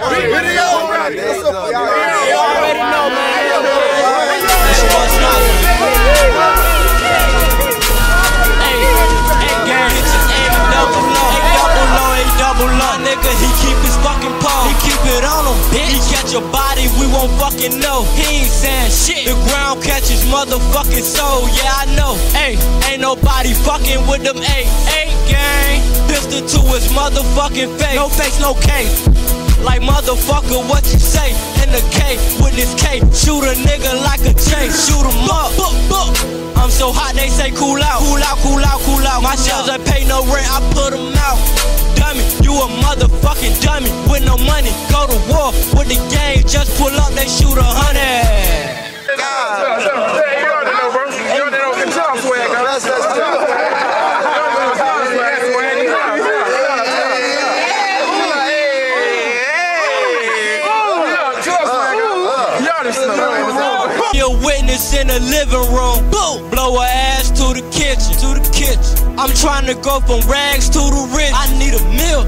Video. You already know, man. That's what's up. Nigga, he keep his fucking paw. He keep it on him, bitch. He catch your body, we won't fucking know. He ain't saying shit. The ground catches motherfucking soul. Yeah, I know. Hey, ain't nobody fucking with them. Hey, hey, gang. Pistol to his motherfucking face. No face, no case. Like motherfucker, what you say? In the K with this K, shoot a nigga like a chase, shoot him up. I'm so hot, they say cool out, cool out, cool out, cool out. My shells ain't pay no rent, I put them out. Dummy, you a motherfucking dummy with no money. Go to war Be a witness in the living room. Boom. Blow her ass to the kitchen. To the kitchen. I'm trying to go from rags to the rich. I need a meal.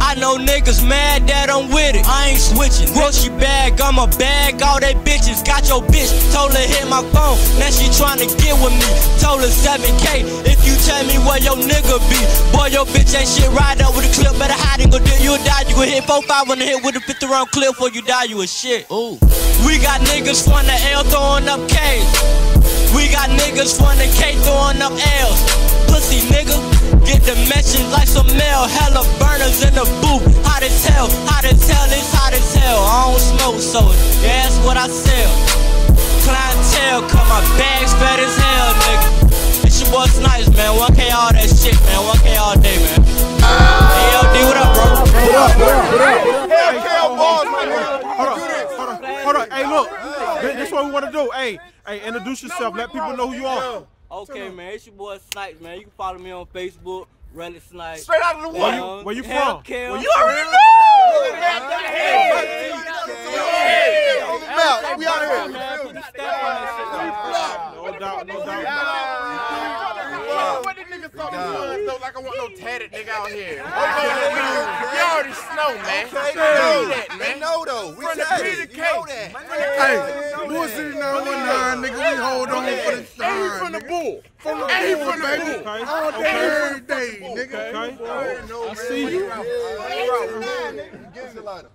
I know niggas mad that I'm with it. I ain't switching. Grocery bag, I'm a bag. All they bitches got your bitch. Told her hit my phone. Now she trying to get with me. Told her 7K. If you tell me where your nigga be. Boy, your bitch ain't shit. Ride up with a clip. Better hide and go deal. You'll die. You gon' hit 4-5 on the hit with a 50 round clip before you die. You a shit. Ooh. We got niggas from the L throwing up K's. We got niggas from the K throwing up L's. Pussy nigga, get the message like some mail. Hella burners in the booth. Hot as hell, hot as hell, it's hot as hell. I don't smoke, so yeah, that's what I sell. Clientele, cut my bags fat as hell, nigga. It's your boy Snipes, man. 1K all that shit, man. 1K all day, man. This, this what we want to do. Hey, hey, introduce yourself. Let people know who you are. Okay, man, it's your boy Snipes, man. You can follow me on Facebook, Rellik Snipes. Straight out of the Where water. you, where you Hell, from? Kill. Where You already know. Hey, We out here. man, put the stamp on that shit, man. No doubt, no doubt. What the nigga thought though? Like I want no tatted nigga out here. You already know, man. You know that, man. know though. We From the P to K. Hey, Bull City 919, nigga, we hold on for the And he from the bull. From the bull, from the baby. bull. All day, every day, nigga. okay. I see you. Give us a lighter.